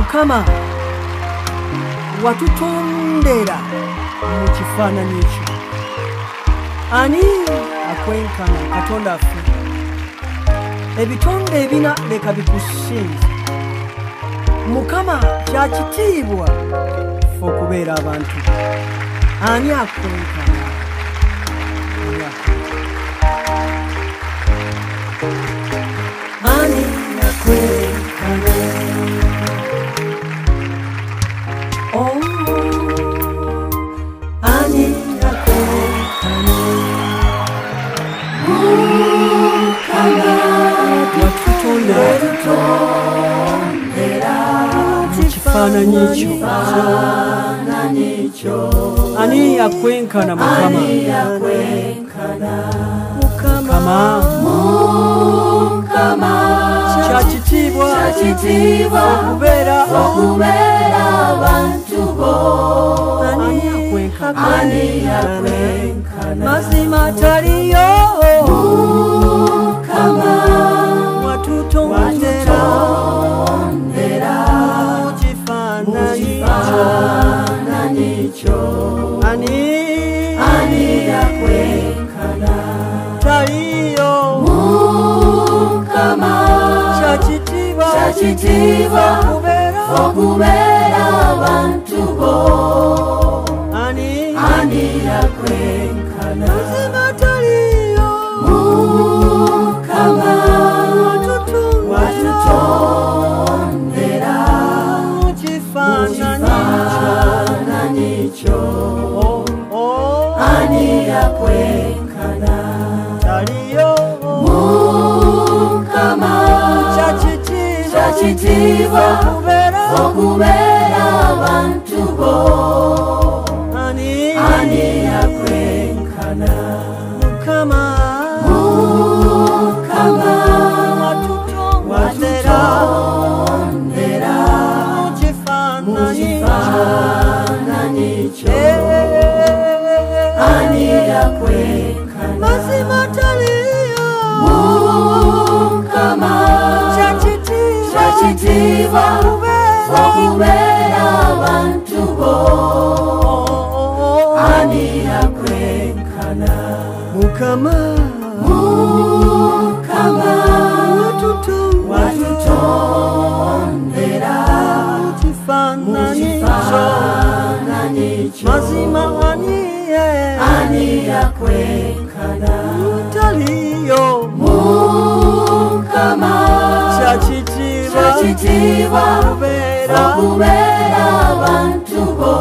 mukama watutondera mu kifaananyi kyo ani akwenkana katonda affe ebitonde ebina leka bikusinza mukama kyakitiibwa fe okubeera abantu. Ani akwenkana? ani akwenkana kifaananyi kyo ani yakwenkana mukama. mukama. kyakitiibwa okubeera okubeera abantu bo. Ani yakwenkana ani yakwenkana mazima taliyo okubeera okubeera abantu bo kyakitiibwa okubeera abantu bo ani. Ani yakwenkana mukama. Kama watutondera ndera mu kifaananyi kyakitiibwa okubeera bo ani mukama mazima aniye ani yakwenkana taliyo kyakitiibwa okubeera abantu bo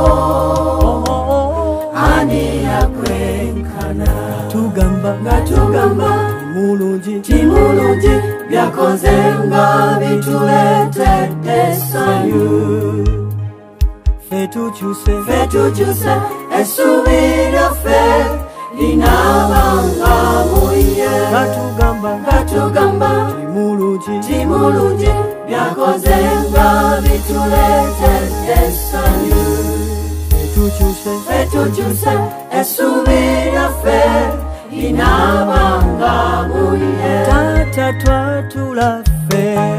ani yakwenkana tugamba nga tugamba. Timulungi timulungi byakoze nga bituleetedde essanyu fe tukyuse ffe tukyuse essubi lyaffe linabanga muye. Nga tugamba. Nga tugamba. Mulungi timulungi byakoze nga bituleetedde essanyu fe tukyuse ffe tukyuse essubi lyaffe linaabanga muye taata twatula ffe